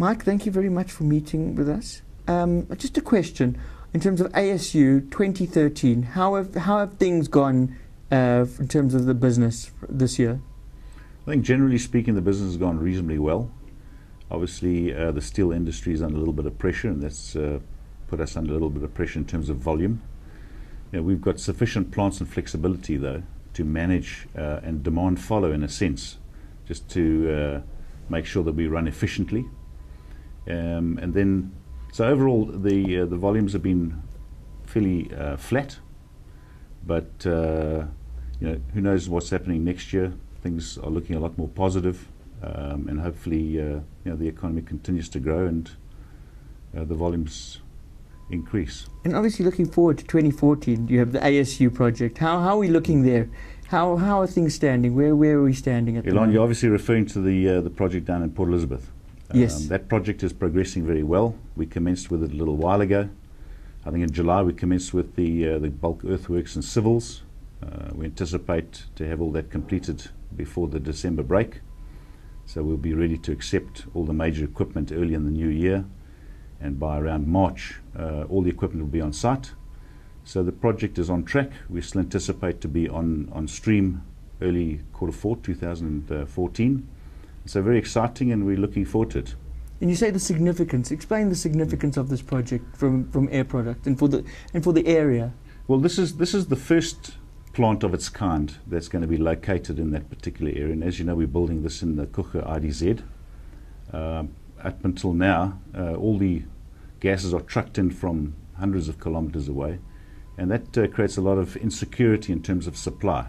Mike, thank you very much for meeting with us. Um, just a question in terms of ASU 2013. How have how have things gone uh, in terms of the business this year? I think generally speaking, the business has gone reasonably well. Obviously, uh, the steel industry is under a little bit of pressure, and that's uh, put us under a little bit of pressure in terms of volume. You know, we've got sufficient plants and flexibility, though, to manage uh, and demand follow in a sense, just to uh, make sure that we run efficiently. Um, and then, so overall, the uh, the volumes have been fairly uh, flat, but you know, who knows what's happening next year? Things are looking a lot more positive, um, and hopefully, you know, the economy continues to grow and the volumes increase. And obviously, looking forward to 2014, you have the ASU project. How, how are we looking there? How, how are things standing? Where, where are we standing at Elon, the moment? you're obviously referring to the, uh, the project down in Port Elizabeth. Yes. Um, that project is progressing very well. We commenced with it a little while ago. I think in July we commenced with the, uh, the bulk earthworks and civils. Uh, we anticipate to have all that completed before the December break. So we'll be ready to accept all the major equipment early in the new year and by around March, uh, all the equipment will be on site. So the project is on track. We still anticipate to be on, on stream early quarter four 2014. So very exciting, and we're looking forward to it. And you say the significance. Explain the significance of this project from, from Air Product and for the and for the area. Well, this is this is the first plant of its kind that's going to be located in that particular area. And as you know, we're building this in the Coega IDZ. Uh, up until now, uh, all the gases are trucked in from hundreds of kilometers away, and that uh, creates a lot of insecurity in terms of supply.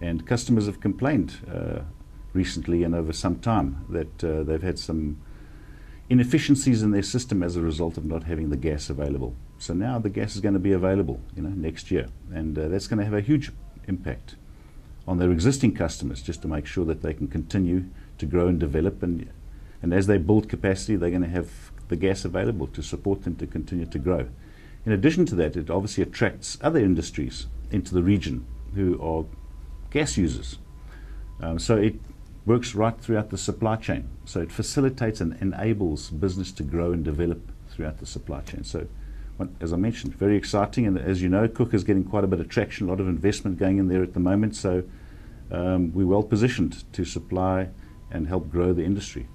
And customers have complained uh, recently and over some time that uh, they've had some inefficiencies in their system as a result of not having the gas available. So now the gas is going to be available, you know, next year, and uh, that's going to have a huge impact on their existing customers, just to make sure that they can continue to grow and develop and and as they build capacity, they're going to have the gas available to support them to continue to grow. In addition to that, it obviously attracts other industries into the region who are gas users. Um, so it works right throughout the supply chain. So it facilitates and enables business to grow and develop throughout the supply chain. So, as I mentioned, very exciting. And as you know, Coega is getting quite a bit of traction, a lot of investment going in there at the moment. So um, we're well positioned to supply and help grow the industry.